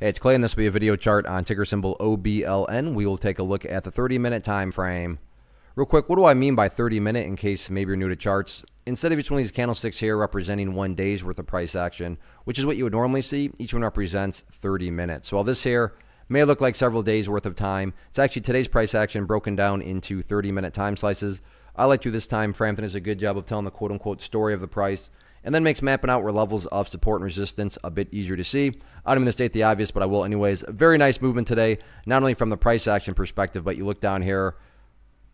Hey, it's Clay, and this will be a video chart on ticker symbol OBLN. We will take a look at the 30-minute time frame. Real quick, what do I mean by 30-minute in case maybe you're new to charts? Instead of each one of these candlesticks here representing one day's worth of price action, which is what you would normally see, each one represents 30 minutes. So while this here may look like several days worth of time, it's actually today's price action broken down into 30-minute time slices. I like to this time frame. does a good job of telling the quote-unquote story of the price and then makes mapping out where levels of support and resistance a bit easier to see. I don't mean to state the obvious, but I will anyways. Very nice movement today, not only from the price action perspective, but you look down here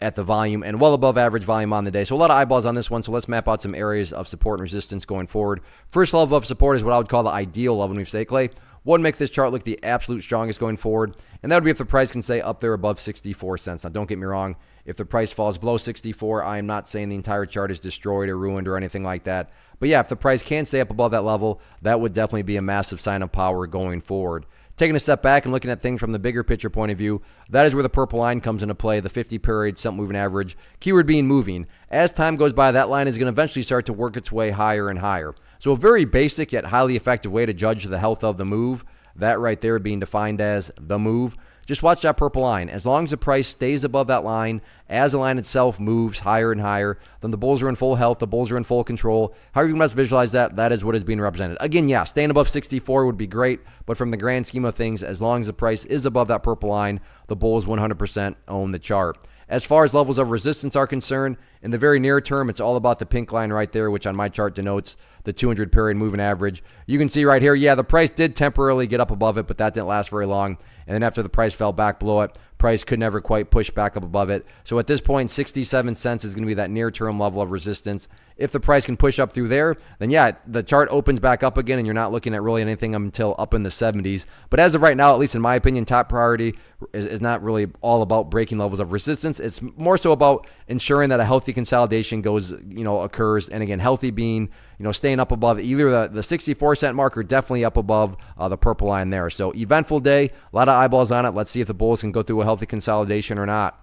at the volume and well above average volume on the day. So a lot of eyeballs on this one. So let's map out some areas of support and resistance going forward. First level of support is what I would call the ideal level. We've say, Clay, would make this chart look the absolute strongest going forward, and that would be if the price can stay up there above 64 cents. Now, don't get me wrong. If the price falls below 64, I am not saying the entire chart is destroyed or ruined or anything like that. But yeah, if the price can stay up above that level, that would definitely be a massive sign of power going forward. Taking a step back and looking at things from the bigger picture point of view, that is where the purple line comes into play, the 50 period simple moving average, keyword being moving. As time goes by, that line is going to eventually start to work its way higher and higher. So a very basic yet highly effective way to judge the health of the move that right there being defined as the move. Just watch that purple line. As long as the price stays above that line, as the line itself moves higher and higher, then the bulls are in full health, the bulls are in full control. However you must visualize that, that is what is being represented. Again, yeah, staying above 64 would be great, but from the grand scheme of things, as long as the price is above that purple line, the bulls 100% own the chart. As far as levels of resistance are concerned, in the very near term, it's all about the pink line right there, which on my chart denotes the 200 period moving average. You can see right here, yeah, the price did temporarily get up above it, but that didn't last very long. And then after the price fell back below it, price could never quite push back up above it. So at this point, 67 cents is going to be that near term level of resistance. If the price can push up through there, then yeah, the chart opens back up again and you're not looking at really anything until up in the 70s. But as of right now, at least in my opinion, top priority is, is not really all about breaking levels of resistance. It's more so about ensuring that a healthy consolidation goes, you know, occurs. And again, healthy being, you know, staying up above either the, the 64 cent mark or definitely up above uh, the purple line there. So eventful day, a lot of eyeballs on it. Let's see if the Bulls can go through a healthy consolidation or not.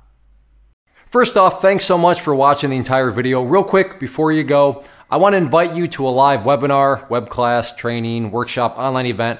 First off, thanks so much for watching the entire video. Real quick, before you go, I want to invite you to a live webinar, web class, training, workshop, online event